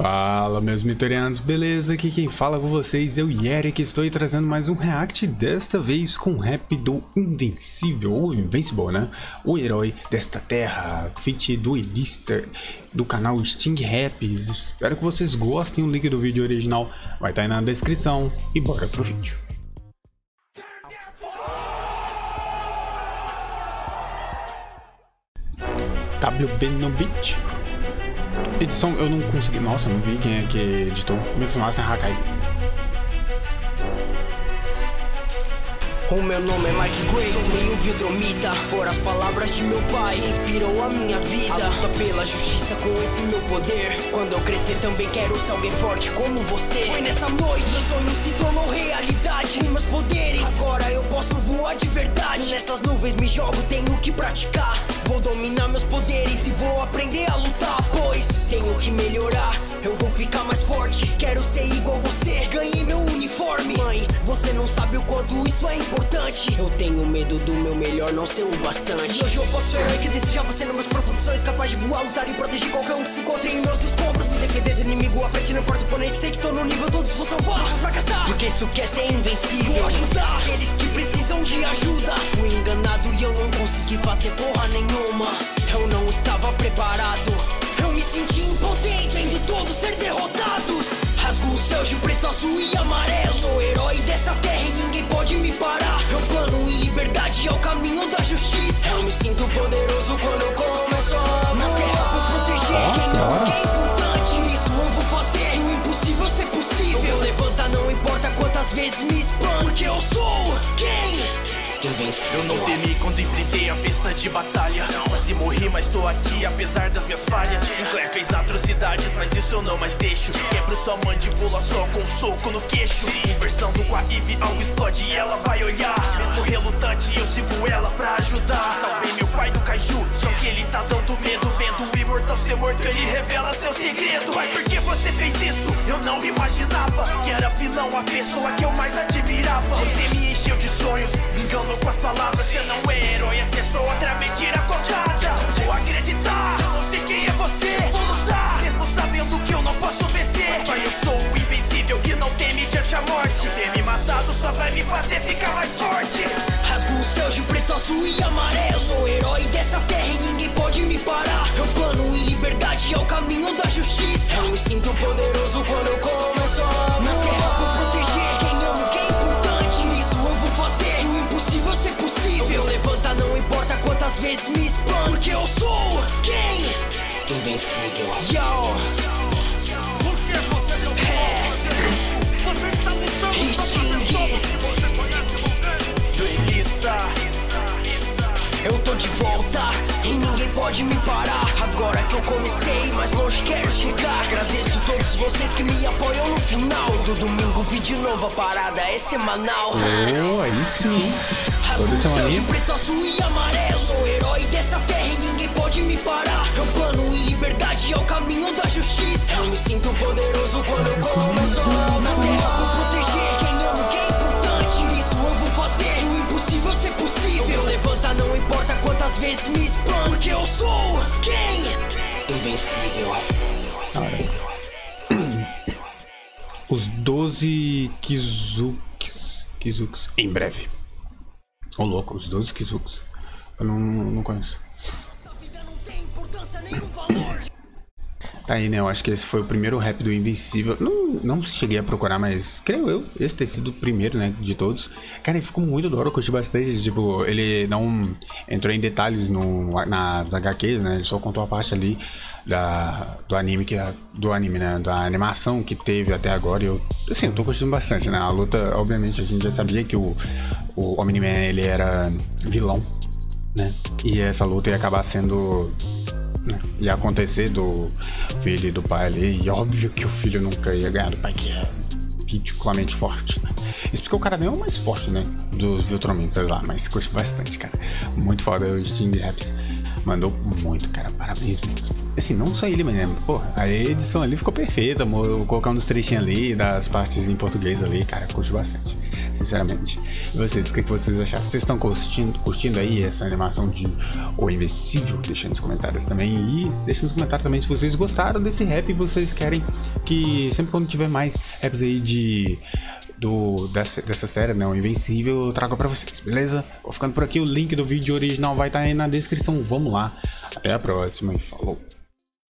Fala meus mitorianos, beleza? Aqui quem fala com vocês é o Yerek, estou aí trazendo mais um react, desta vez com o rap do Invencível, ou Invincible, né? O herói desta terra, feat duelista do canal Sting Raps. Espero que vocês gostem, o link do vídeo original vai estar aí na descrição e bora pro vídeo. WB no beat. Edição, eu não consegui. Nossa, não vi quem é que editou. Mix Master Hakai. O meu nome é Mike Gray, sou meio vidromita Foram as palavras de meu pai, inspirou a minha vida. A luta pela justiça com esse meu poder. Quando eu crescer também quero ser alguém forte como você. Foi nessa noite, meu sonho se tornou realidade. Meus poderes, agora eu posso voar de verdade. Nessas nuvens me jogo, tenho que praticar. Vou dominar meus poderes e vou aprender a lutar tenho que melhorar, eu vou ficar mais forte. Quero ser igual você, ganhei meu uniforme. Mãe, você não sabe o quanto isso é importante. Eu tenho medo do meu melhor não ser o bastante. E hoje eu posso ser que desejar você nos meus profundos Capaz de voar, lutar e proteger qualquer um que se encontre em meus escombros. Se defender do inimigo à frente, não importa o oponente Sei que tô no nível, todos vão salvar, fracassar. Porque isso quer ser invencível. Vou ajudar aqueles que precisam de ajuda. Fui enganado e eu não consegui fazer porra nenhuma. Eu não estava preparado liberdade é o caminho da justiça. Eu me sinto poderoso quando eu começo a amar. Na terra vou proteger quem não é importante. Isso eu vou fazer. O impossível ser possível. Levanta, não importa quantas vezes me expõe. Porque eu sou quem? Eu não temi quando enfrentei a besta de batalha Quase morri, mas tô aqui apesar das minhas falhas Sinclair fez atrocidades, mas isso eu não mais deixo Quebro sua mandíbula só com um soco no queixo Conversando com a Eve, algo explode e ela vai olhar Mesmo relutante, segredo. Mas por que você fez isso? Eu não imaginava Que era vilão, a pessoa que eu mais admirava. Você me encheu de sonhos, me enganou com as palavras. Você não é herói, é só outra mentira justiça. Eu me sinto poderoso quando eu começo a Na terra vou proteger quem amo, quem às vezes me expõe Porque eu sou quem? Invencível. Yo mais longe quero chegar. Agradeço todos vocês que me apoiam no final Todo domingo. Vídeo novo, a parada é semanal. Oh, aí sim. Toda semana. preto, azul e amarelo. Sou herói dessa terra e ninguém pode me parar. Eu plano em liberdade, é o caminho da justiça. Eu me sinto poderoso Os 12 Kizuks Kizuks em breve Ô oh, louco, os 12 Kizuks. Eu não, não conheço. Tá aí, né? Eu acho que esse foi o primeiro rap do Invencível. Não, não cheguei a procurar, mas creio eu, esse ter sido o primeiro, né? De todos. Cara, ele ficou muito da hora, eu curti bastante. Tipo, ele não entrou em detalhes no, nas HQs, né? Ele só contou a parte ali da, do anime, que, do anime, né? Da animação que teve até agora. E eu, assim, eu tô curtindo bastante, né? A luta, obviamente, a gente já sabia que o, o Omni-Man, ele era vilão, né? E essa luta ia acabar sendo né, ia acontecer do filho e do pai ali. E óbvio que o filho nunca ia ganhar do pai, que é ridiculamente forte, né? Isso porque o cara nem é o mais forte, né? Dos Viltromentos lá, mas curte bastante, cara. Muito foda o Steam Raps. Mandou muito, cara. Parabéns mesmo. Assim, não só ele, mas né? pô, a edição ali ficou perfeita. Amor. Colocar uns trechinhos ali das partes em português ali, cara, curti bastante. Sinceramente. E vocês, o que, que vocês acharam? Vocês estão curtindo, curtindo aí essa animação de O Invencível? Deixa nos comentários também. E deixa nos comentários também se vocês gostaram desse rap e vocês querem que sempre quando tiver mais raps aí de do, dessa, dessa série, né, o Invencível, eu trago pra vocês, beleza? Vou ficando por aqui, o link do vídeo original vai estar tá aí na descrição, vamos lá, até a próxima e falou!